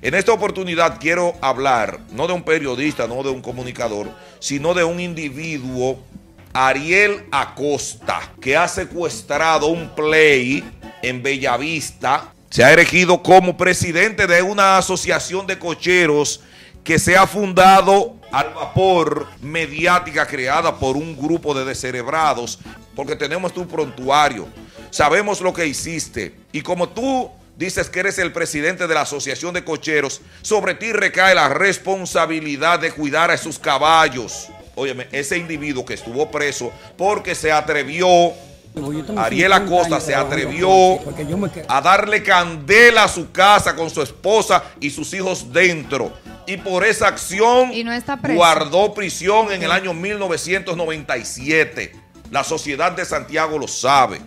En esta oportunidad quiero hablar no de un periodista, no de un comunicador, sino de un individuo, Ariel Acosta, que ha secuestrado un play en Bellavista. Se ha elegido como presidente de una asociación de cocheros que se ha fundado al vapor mediática creada por un grupo de descerebrados, porque tenemos tu prontuario, sabemos lo que hiciste y como tú dices que eres el presidente de la Asociación de Cocheros, sobre ti recae la responsabilidad de cuidar a sus caballos. Óyeme, ese individuo que estuvo preso porque se atrevió, Ariel Acosta se atrevió a darle candela a su casa con su esposa y sus hijos dentro. Y por esa acción guardó prisión en el año 1997. La sociedad de Santiago lo sabe.